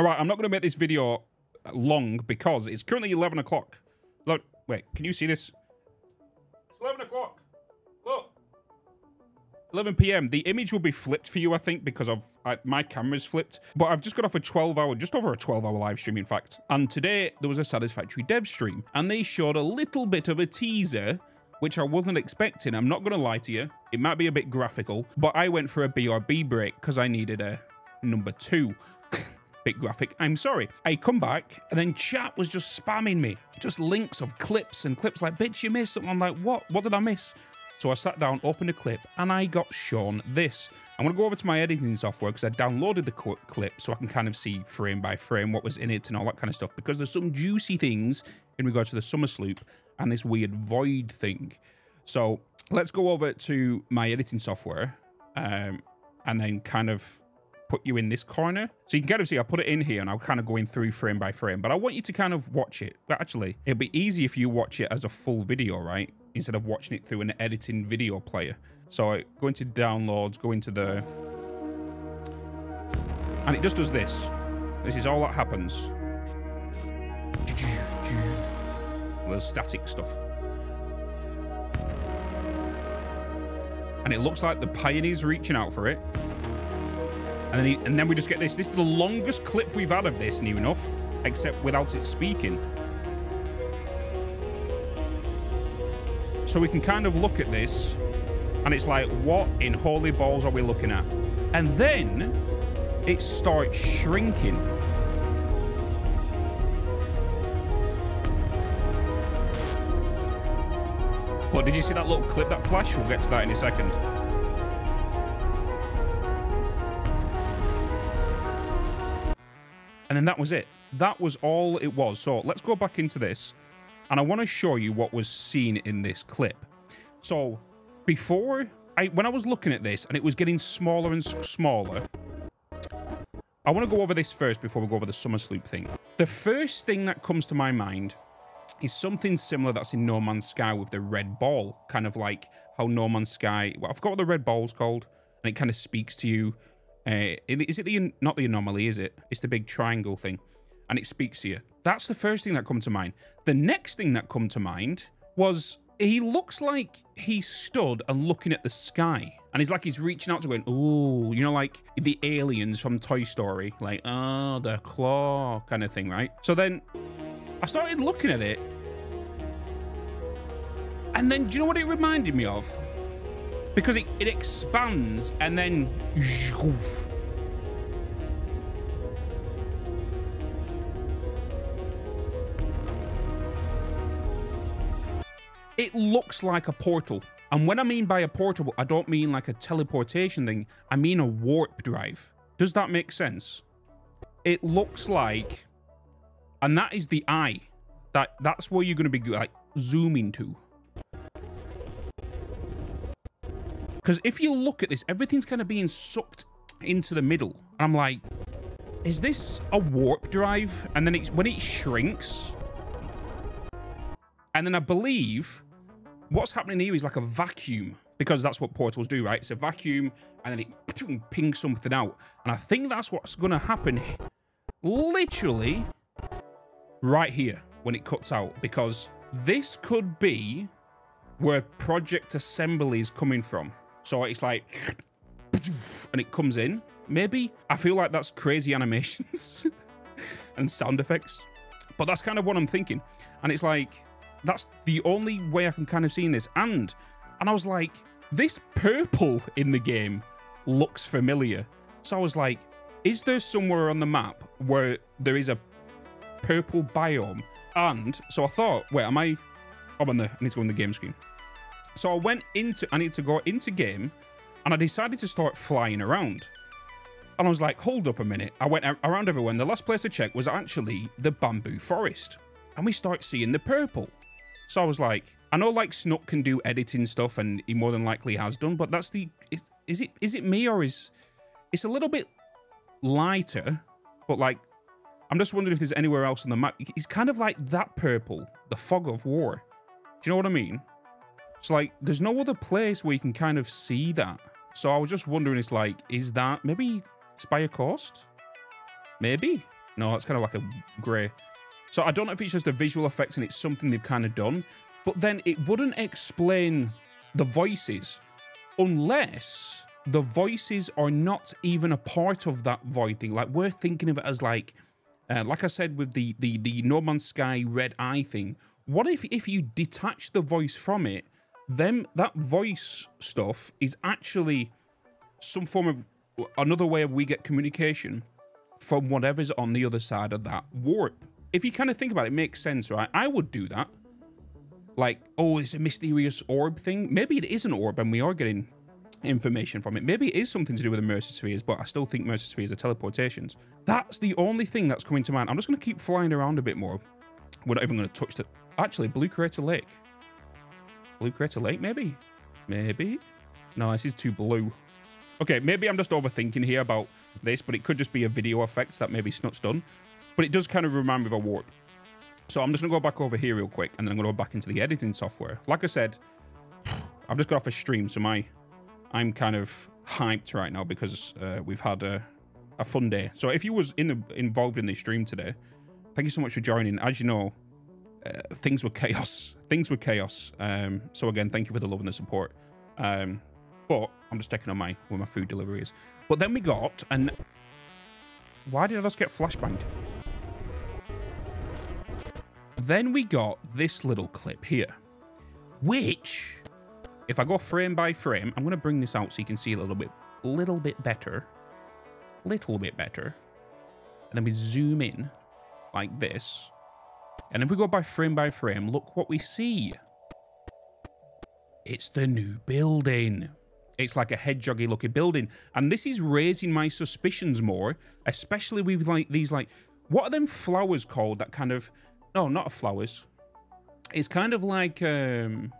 All right, I'm not going to make this video long because it's currently 11 o'clock. Look, wait, can you see this? It's 11 o'clock. Look. 11 p.m. The image will be flipped for you, I think, because of my camera's flipped. But I've just got off a 12-hour, just over a 12-hour live stream, in fact. And today there was a Satisfactory dev stream, and they showed a little bit of a teaser, which I wasn't expecting. I'm not going to lie to you. It might be a bit graphical, but I went for a BRB break because I needed a number two. Bit graphic. I'm sorry. I come back and then chat was just spamming me. Just links of clips and clips like, bitch, you missed something. I'm like, what? What did I miss? So I sat down, opened a clip, and I got shown this. I'm going to go over to my editing software because I downloaded the clip so I can kind of see frame by frame what was in it and all that kind of stuff because there's some juicy things in regards to the Somersloop and this weird void thing. So let's go over to my editing software um, and then kind of put you in this corner. So you can kind of see I put it in here and I'll kind of go in through frame by frame, but I want you to kind of watch it. But actually, it'll be easy if you watch it as a full video, right? Instead of watching it through an editing video player. So I go into downloads, go into the... And it just does this. This is all that happens. There's static stuff. And it looks like the Pioneer's reaching out for it. And then, he, and then we just get this. This is the longest clip we've had of this, new enough, except without it speaking. So we can kind of look at this, and it's like, what in holy balls are we looking at? And then it starts shrinking. What, did you see that little clip, that flash? We'll get to that in a second. And then that was it. That was all it was. So let's go back into this. And I want to show you what was seen in this clip. So before, I when I was looking at this and it was getting smaller and smaller, I want to go over this first before we go over the Somersloop thing. The first thing that comes to my mind is something similar that's in No Man's Sky with the red ball. Kind of like how No Man's Sky, well, I forgot what the red ball's called. And it kind of speaks to you. Uh, is it the, not the anomaly, is it? It's the big triangle thing. And it speaks to you. That's the first thing that come to mind. The next thing that come to mind was he looks like he stood and looking at the sky. And he's like he's reaching out to going, oh, you know, like the aliens from Toy Story, like, oh, the claw kind of thing, right? So then I started looking at it. And then do you know what it reminded me of? Because it, it expands and then It looks like a portal. And when I mean by a portal, I don't mean like a teleportation thing. I mean a warp drive. Does that make sense? It looks like, and that is the eye. That That's where you're going to be like zooming to. Because if you look at this, everything's kind of being sucked into the middle. And I'm like, is this a warp drive? And then it's when it shrinks. And then I believe what's happening here is like a vacuum because that's what portals do, right? It's a vacuum and then it pings something out. And I think that's what's going to happen literally right here when it cuts out because this could be where Project Assembly is coming from. So it's like, and it comes in. Maybe. I feel like that's crazy animations and sound effects. But that's kind of what I'm thinking. And it's like, that's the only way I can kind of see this. And, and I was like, this purple in the game looks familiar. So I was like, is there somewhere on the map where there is a purple biome? And so I thought, wait, am I... I'm on the... I need to go on the game screen. So I went into... I need to go into game, and I decided to start flying around. And I was like, hold up a minute. I went around everywhere, and the last place to check was actually the bamboo forest. And we start seeing the purple. So I was like, I know like Snutt can do editing stuff and he more than likely has done, but that's the is, is it is it me or is it's a little bit lighter, but like I'm just wondering if there's anywhere else on the map. It's kind of like that purple, the fog of war. Do you know what I mean? It's like there's no other place where you can kind of see that. So I was just wondering, it's like, is that maybe Spire Coast? Maybe. No, it's kind of like a grey. So I don't know if it's just a visual effects and it's something they've kind of done, but then it wouldn't explain the voices unless the voices are not even a part of that void thing. Like we're thinking of it as like, uh, like I said with the the the No Man's Sky red eye thing. What if if you detach the voice from it, then that voice stuff is actually some form of another way of we get communication from whatever's on the other side of that warp. If you kind of think about it, it makes sense, right? I would do that. Like, oh, it's a mysterious orb thing. Maybe it is an orb and we are getting information from it. Maybe it is something to do with the Mercer Spheres, but I still think Mercer Spheres are teleportations. That's the only thing that's coming to mind. I'm just going to keep flying around a bit more. We're not even going to touch the... Actually, Blue Crater Lake. Blue Crater Lake, maybe? Maybe? No, this is too blue. Okay, maybe I'm just overthinking here about this, but it could just be a video effect that maybe Snutt's done. But it does kind of remind me of a warp. So I'm just going to go back over here real quick, and then I'm going to go back into the editing software. Like I said, I've just got off a stream, so my I'm kind of hyped right now because uh, we've had a, a fun day. So if you was in the, involved in the stream today, thank you so much for joining. As you know, uh, things were chaos. Things were chaos. Um, so again, thank you for the love and the support. Um, but I'm just checking on my where my food delivery is. But then we got and why did I just get flashbanged? Then we got this little clip here, which if I go frame by frame, I'm going to bring this out so you can see a little bit, little bit better, little bit better. And then we zoom in like this. And if we go by frame by frame, look what we see. It's the new building. It's like a hedgehoggy looking building. And this is raising my suspicions more, especially with like these like, what are them flowers called that kind of, no, not flowers. It's kind of like, um,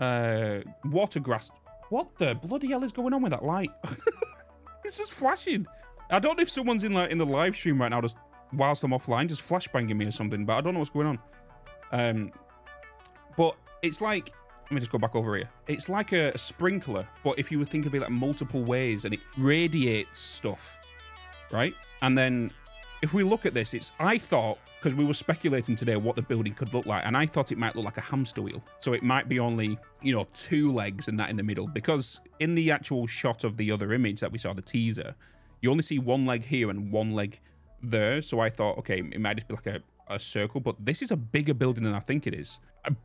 uh, water grass. What the bloody hell is going on with that light? it's just flashing. I don't know if someone's in like in the live stream right now, just whilst I'm offline, just flashbanging me or something, but I don't know what's going on. Um, but it's like, let me just go back over here. It's like a, a sprinkler, but if you would think of it like multiple ways and it radiates stuff, right? And then if we look at this, it's I thought because we were speculating today what the building could look like, and I thought it might look like a hamster wheel. So it might be only you know two legs and that in the middle, because in the actual shot of the other image that we saw the teaser, you only see one leg here and one leg there. So I thought, okay, it might just be like a a circle, but this is a bigger building than I think it is.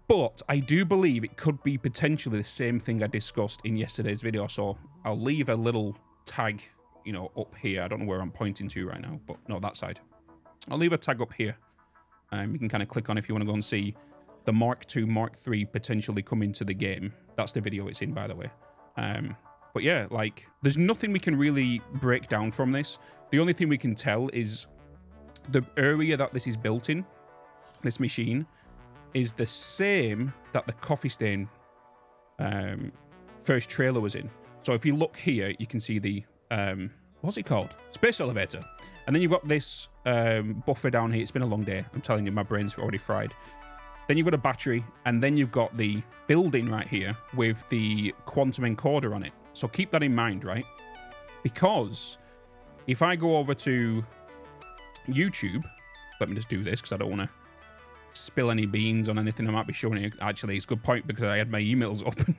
But I do believe it could be potentially the same thing I discussed in yesterday's video. So I'll leave a little tag you know, up here. I don't know where I'm pointing to right now, but no, that side. I'll leave a tag up here. Um, you can kind of click on if you want to go and see the Mark II, Mark III potentially come into the game. That's the video it's in, by the way. Um, but yeah, like, there's nothing we can really break down from this. The only thing we can tell is the area that this is built in, this machine, is the same that the coffee stain um, first trailer was in. So if you look here, you can see the um, what's it called? Space elevator. And then you've got this um, buffer down here. It's been a long day. I'm telling you, my brain's already fried. Then you've got a battery, and then you've got the building right here with the quantum encoder on it. So keep that in mind, right? Because if I go over to YouTube, let me just do this because I don't want to spill any beans on anything I might be showing you. Actually, it's a good point because I had my emails open.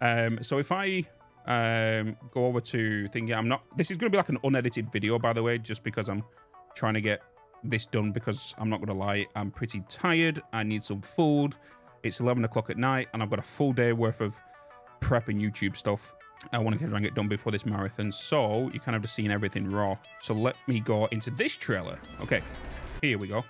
um, so if I um, go over to thingy. I'm not. This is going to be like an unedited video, by the way, just because I'm trying to get this done. Because I'm not going to lie, I'm pretty tired. I need some food. It's 11 o'clock at night, and I've got a full day worth of prep and YouTube stuff. I want to get done before this marathon. So you kind of just seen everything raw. So let me go into this trailer. Okay, here we go.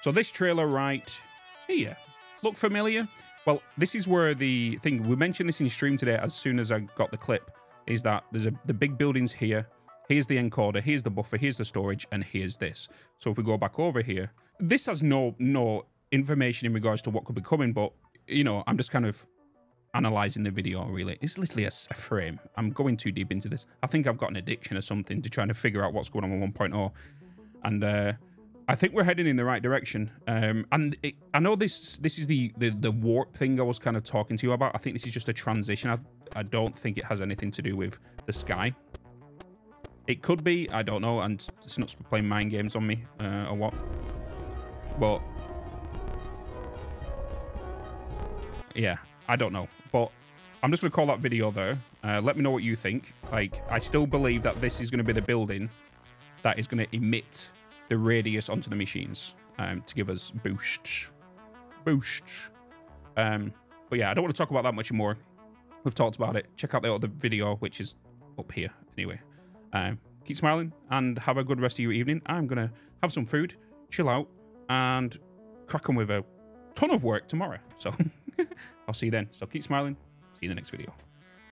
So this trailer right here. Look familiar? Well, this is where the thing we mentioned this in stream today. As soon as I got the clip, is that there's a the big buildings here. Here's the encoder. Here's the buffer. Here's the storage, and here's this. So if we go back over here, this has no no information in regards to what could be coming. But you know, I'm just kind of analyzing the video. Really, it's literally a, a frame. I'm going too deep into this. I think I've got an addiction or something to trying to figure out what's going on with 1.0, and. uh I think we're heading in the right direction. Um, and it, I know this this is the, the, the warp thing I was kind of talking to you about. I think this is just a transition. I, I don't think it has anything to do with the sky. It could be, I don't know, and it's not playing mind games on me uh, or what. But yeah, I don't know. But I'm just going to call that video there. Uh, let me know what you think. Like, I still believe that this is going to be the building that is going to emit the radius onto the machines um, to give us boosts. Boosts. Um, but yeah, I don't want to talk about that much more. We've talked about it. Check out the other video, which is up here anyway. Um, keep smiling and have a good rest of your evening. I'm going to have some food, chill out, and crack on with a ton of work tomorrow. So I'll see you then. So keep smiling. See you in the next video.